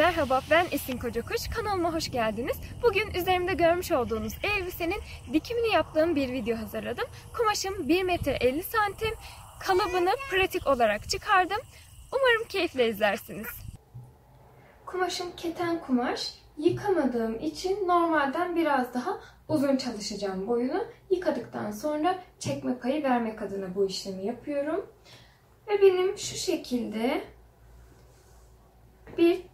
Merhaba ben Esin Kocakuş. Kanalıma hoş geldiniz. Bugün üzerimde görmüş olduğunuz elbisenin dikimini yaptığım bir video hazırladım. Kumaşım 1 metre 50 santim. Kalıbını pratik olarak çıkardım. Umarım keyifle izlersiniz. Kumaşım keten kumaş. Yıkamadığım için normalden biraz daha uzun çalışacağım boyunu. Yıkadıktan sonra çekme payı vermek adına bu işlemi yapıyorum. Ve benim şu şekilde bir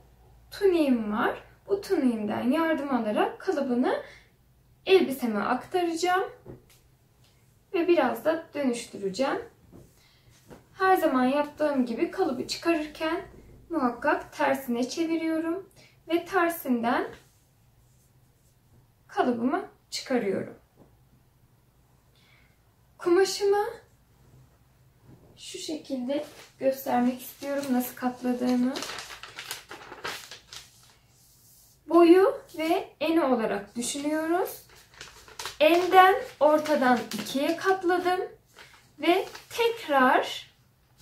tuniğim var. Bu tuniğimden yardım alarak kalıbını elbiseme aktaracağım. Ve biraz da dönüştüreceğim. Her zaman yaptığım gibi kalıbı çıkarırken muhakkak tersine çeviriyorum. Ve tersinden kalıbımı çıkarıyorum. Kumaşımı şu şekilde göstermek istiyorum nasıl katladığımı. Boyu ve eni olarak düşünüyoruz. Enden ortadan ikiye katladım ve tekrar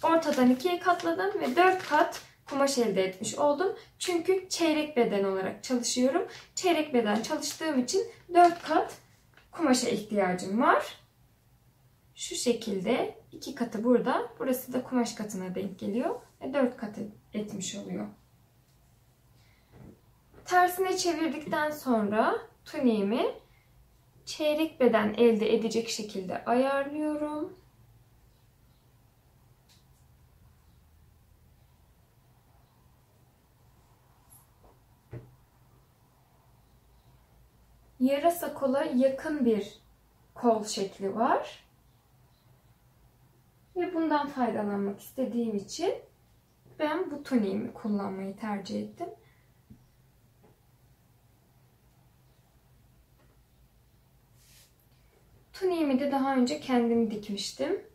ortadan ikiye katladım ve dört kat kumaş elde etmiş oldum. Çünkü çeyrek beden olarak çalışıyorum. Çeyrek beden çalıştığım için dört kat kumaşa ihtiyacım var. Şu şekilde iki katı burada. Burası da kumaş katına denk geliyor. Ve dört kat etmiş oluyor. Tersine çevirdikten sonra tuniğimi çeyrek beden elde edecek şekilde ayarlıyorum. Yarasa kola yakın bir kol şekli var. Ve bundan faydalanmak istediğim için ben bu tuniğimi kullanmayı tercih ettim. Tuniğimi de daha önce kendim dikmiştim.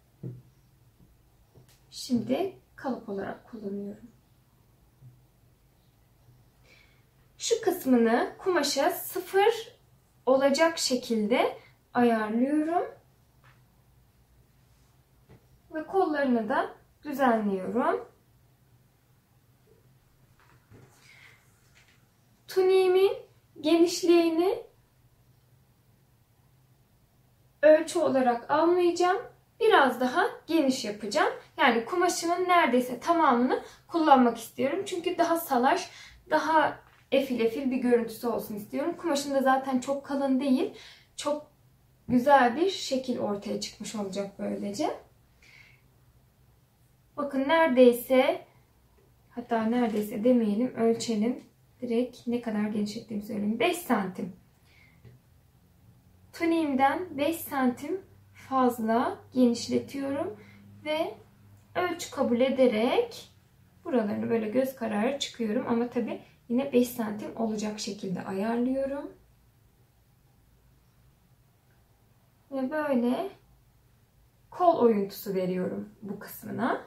Şimdi kalıp olarak kullanıyorum. Şu kısmını kumaşa sıfır olacak şekilde ayarlıyorum. Ve kollarını da düzenliyorum. Tuniğimin genişliğini ölçü olarak almayacağım. Biraz daha geniş yapacağım. Yani kumaşımın neredeyse tamamını kullanmak istiyorum. Çünkü daha salaş, daha efil efil bir görüntüsü olsun istiyorum. Kumaşım da zaten çok kalın değil. Çok güzel bir şekil ortaya çıkmış olacak böylece. Bakın neredeyse hatta neredeyse demeyelim ölçelim. Direkt ne kadar genişlettiğimi söyleyeyim. 5 santim. Tuniğimden 5 santim fazla genişletiyorum ve ölçü kabul ederek buralarını böyle göz kararı çıkıyorum ama tabi yine 5 santim olacak şekilde ayarlıyorum. Ve böyle kol oyuntusu veriyorum bu kısmına.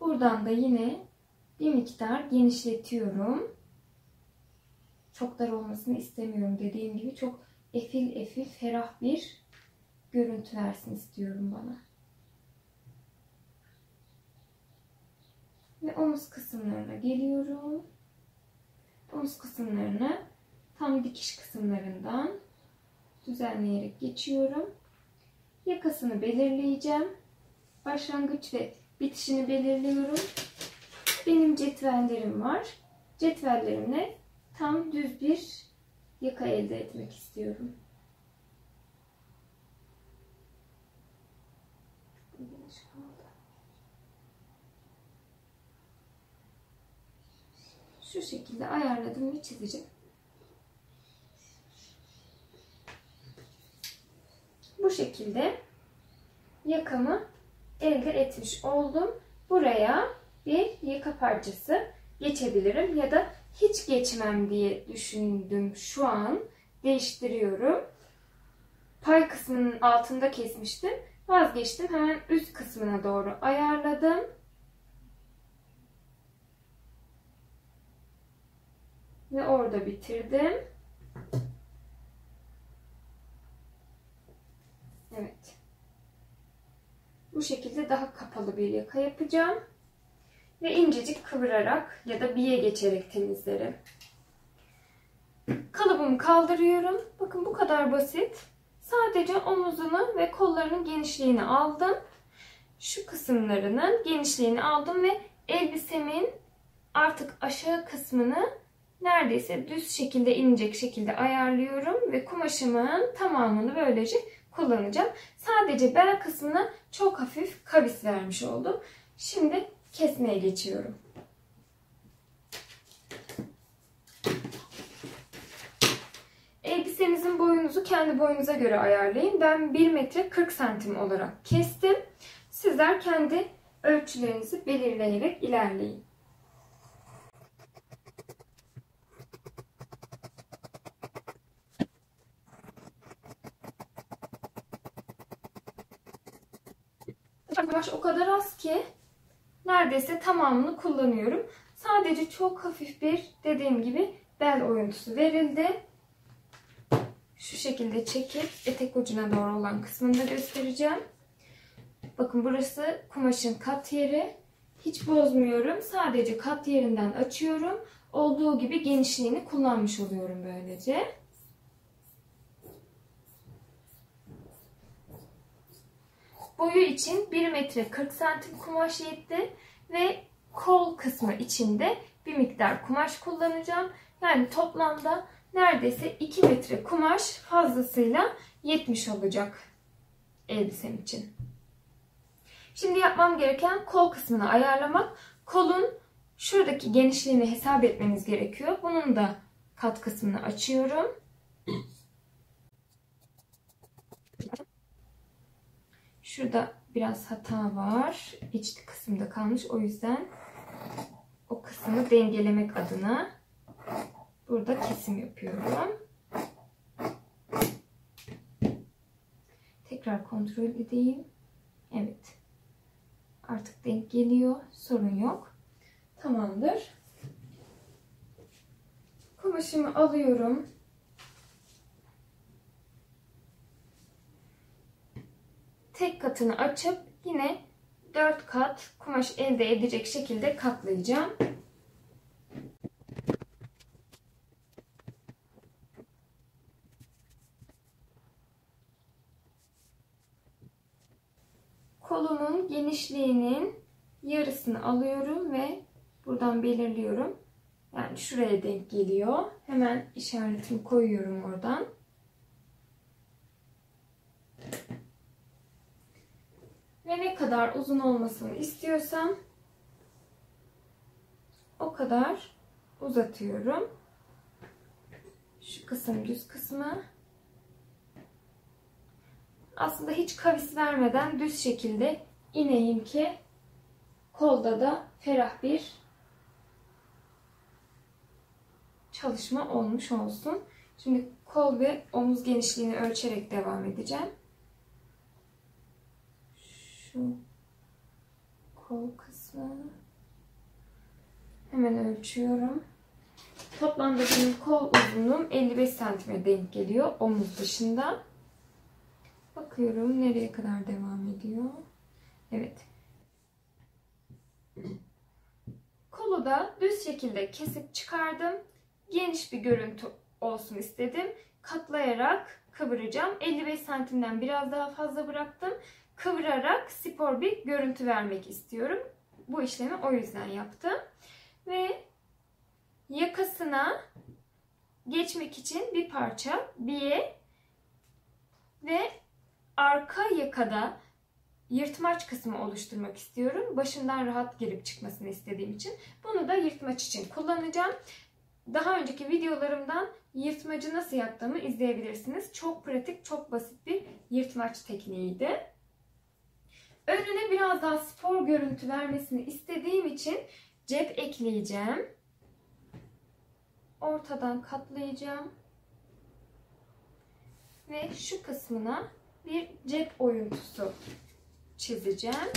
Buradan da yine bir miktar genişletiyorum. Çok dar olmasını istemiyorum. Dediğim gibi çok efil efil ferah bir görüntü versin istiyorum bana. Ve omuz kısımlarına geliyorum. Omuz kısımlarını tam dikiş kısımlarından düzenleyerek geçiyorum. Yakasını belirleyeceğim. Başlangıç ve bitişini belirliyorum. Benim cetvellerim var. Cetvellerimle tam düz bir yaka elde etmek istiyorum. Şu şekilde ayarladım ve çizeceğim. Bu şekilde yakamı elde etmiş oldum. Buraya bir yaka parçası geçebilirim ya da hiç geçmem diye düşündüm şu an. Değiştiriyorum. Pay kısmının altında kesmiştim. Vazgeçtim. Hemen üst kısmına doğru ayarladım. Ve orada bitirdim. Evet. Bu şekilde daha kapalı bir yaka yapacağım. Ve incecik kıvırarak ya da biye geçerek temizlerim. Kalıbımı kaldırıyorum. Bakın bu kadar basit. Sadece omuzunu ve kollarının genişliğini aldım. Şu kısımlarının genişliğini aldım ve elbisemin artık aşağı kısmını neredeyse düz şekilde inecek şekilde ayarlıyorum ve kumaşımın tamamını böylece kullanacağım. Sadece bel kısmına çok hafif kavis vermiş oldum. Şimdi kesmeye geçiyorum. Elbisenizin boyunuzu kendi boyunuza göre ayarlayın. Ben 1 metre 40 santim olarak kestim. Sizler kendi ölçülerinizi belirleyerek ilerleyin. Kumaş o kadar az ki neredeyse tamamını kullanıyorum. Sadece çok hafif bir dediğim gibi bel oyuntusu verildi. Şu şekilde çekip etek ucuna doğru olan kısmını da göstereceğim. Bakın burası kumaşın kat yeri. Hiç bozmuyorum. Sadece kat yerinden açıyorum. Olduğu gibi genişliğini kullanmış oluyorum böylece. Boyu için 1 metre 40 santim kumaş yetti ve kol kısmı içinde bir miktar kumaş kullanacağım. Yani toplamda neredeyse 2 metre kumaş fazlasıyla yetmiş olacak elbisem için. Şimdi yapmam gereken kol kısmını ayarlamak. Kolun şuradaki genişliğini hesap etmeniz gerekiyor. Bunun da kat kısmını açıyorum. Şurada biraz hata var. İç kısımda kalmış. O yüzden o kısmı dengelemek adına burada kesim yapıyorum. Tekrar kontrol edeyim. Evet. Artık denk geliyor. Sorun yok. Tamamdır. Kumaşımı alıyorum. Tek katını açıp yine 4 kat kumaş elde edecek şekilde katlayacağım. Kolumun genişliğinin yarısını alıyorum ve buradan belirliyorum. Yani şuraya denk geliyor. Hemen işaretimi koyuyorum oradan. Ve ne kadar uzun olmasını istiyorsam o kadar uzatıyorum. Şu kısım düz kısmı. Aslında hiç kavis vermeden düz şekilde ineyim ki kolda da ferah bir çalışma olmuş olsun. Şimdi kol ve omuz genişliğini ölçerek devam edeceğim şu kol kısmı hemen ölçüyorum. Toplamda benim kol uzunluğum 55 santime denk geliyor omuz dışında. Bakıyorum nereye kadar devam ediyor. Evet. Kolu da düz şekilde kesip çıkardım. Geniş bir görüntü olsun istedim. Katlayarak kıvıracağım. 55 santimden biraz daha fazla bıraktım kıvırarak spor bir görüntü vermek istiyorum. Bu işlemi o yüzden yaptım. Ve yakasına geçmek için bir parça biye ve arka yakada yırtmaç kısmı oluşturmak istiyorum. Başından rahat girip çıkmasını istediğim için. Bunu da yırtmaç için kullanacağım. Daha önceki videolarımdan yırtmacı nasıl yaptığımı izleyebilirsiniz. Çok pratik, çok basit bir yırtmaç tekniğiydi. Önüne biraz daha spor görüntü vermesini istediğim için cep ekleyeceğim. Ortadan katlayacağım. Ve şu kısmına bir cep oyuntusu çizeceğim.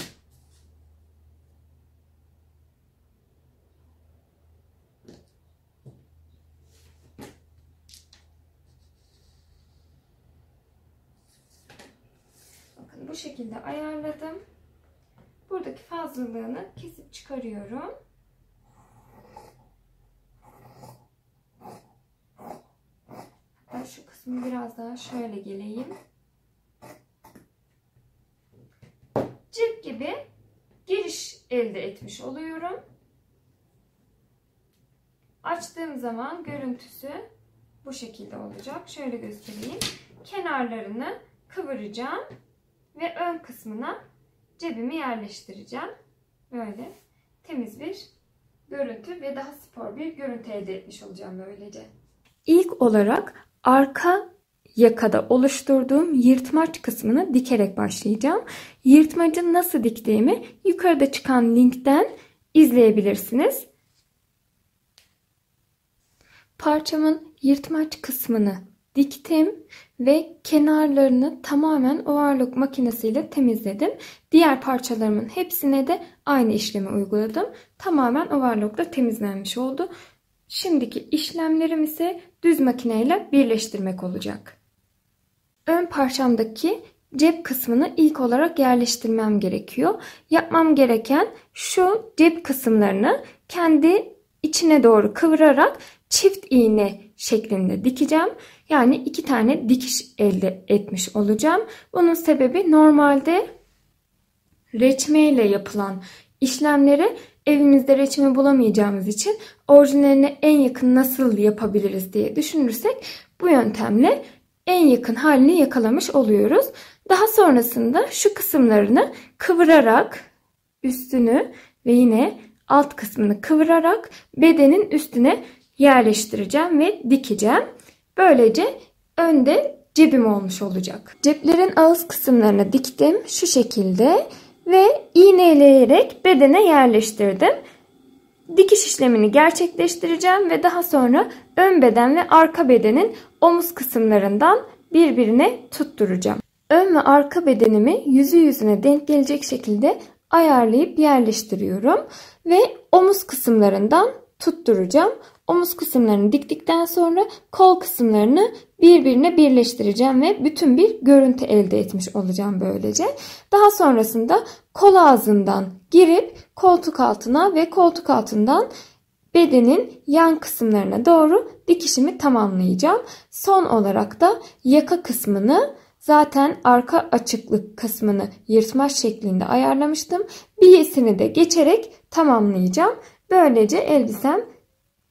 Şekilde ayarladım. buradaki fazlalığını kesip çıkarıyorum. Hatta şu kısmı biraz daha şöyle geleyim. Cip gibi giriş elde etmiş oluyorum. Açtığım zaman görüntüsü bu şekilde olacak. Şöyle göstereyim. Kenarlarını kıvıracağım ve ön kısmına cebimi yerleştireceğim. Böyle temiz bir görüntü ve daha spor bir görüntü elde etmiş olacağım böylece. İlk olarak arka yakada oluşturduğum yırtmaç kısmını dikerek başlayacağım. Yırtmacı nasıl diktiğimi yukarıda çıkan linkten izleyebilirsiniz. Parçamın yırtmaç kısmını diktim ve kenarlarını tamamen overlock makinesiyle temizledim. Diğer parçalarımın hepsine de aynı işlemi uyguladım. Tamamen overlockla temizlenmiş oldu. Şimdiki işlemlerim ise düz makineyle birleştirmek olacak. Ön parçamdaki cep kısmını ilk olarak yerleştirmem gerekiyor. Yapmam gereken şu cep kısımlarını kendi içine doğru kıvırarak çift iğne şeklinde dikeceğim. Yani iki tane dikiş elde etmiş olacağım. Bunun sebebi normalde reçme ile yapılan işlemleri evimizde reçme bulamayacağımız için orijinaline en yakın nasıl yapabiliriz diye düşünürsek bu yöntemle en yakın halini yakalamış oluyoruz. Daha sonrasında şu kısımlarını kıvırarak üstünü ve yine alt kısmını kıvırarak bedenin üstüne yerleştireceğim ve dikeceğim. Böylece önde cebim olmuş olacak. Ceplerin ağız kısımlarını diktim şu şekilde ve iğneleyerek bedene yerleştirdim. Dikiş işlemini gerçekleştireceğim ve daha sonra ön beden ve arka bedenin omuz kısımlarından birbirine tutturacağım. Ön ve arka bedenimi yüzü yüzüne denk gelecek şekilde ayarlayıp yerleştiriyorum ve omuz kısımlarından tutturacağım. Omuz kısımlarını diktikten sonra kol kısımlarını birbirine birleştireceğim ve bütün bir görüntü elde etmiş olacağım böylece. Daha sonrasında kol ağzından girip koltuk altına ve koltuk altından bedenin yan kısımlarına doğru dikişimi tamamlayacağım. Son olarak da yaka kısmını zaten arka açıklık kısmını yırtmaç şeklinde ayarlamıştım. Biyesini de geçerek tamamlayacağım. Böylece elbisem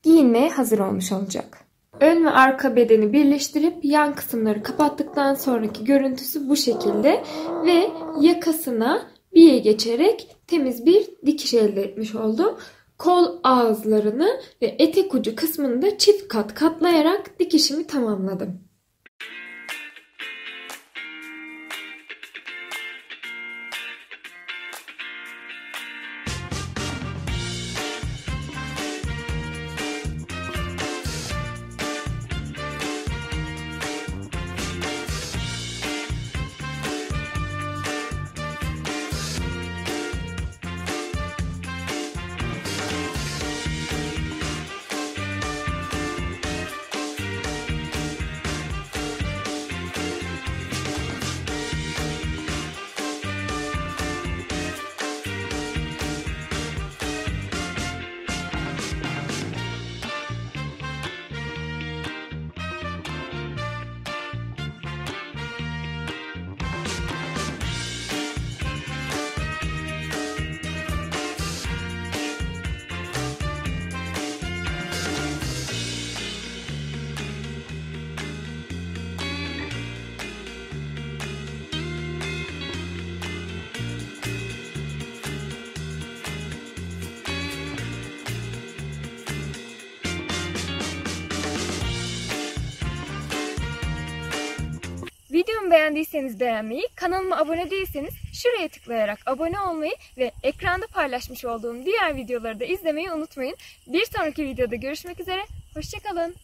giyinmeye hazır olmuş olacak. Ön ve arka bedeni birleştirip yan kısımları kapattıktan sonraki görüntüsü bu şekilde ve yakasına biye geçerek temiz bir dikiş elde etmiş oldum. Kol ağızlarını ve etek ucu kısmını da çift kat katlayarak dikişimi tamamladım. Beğendiyseniz beğenmeyi, kanalıma abone değilseniz şuraya tıklayarak abone olmayı ve ekranda paylaşmış olduğum diğer videoları da izlemeyi unutmayın. Bir sonraki videoda görüşmek üzere, hoşçakalın.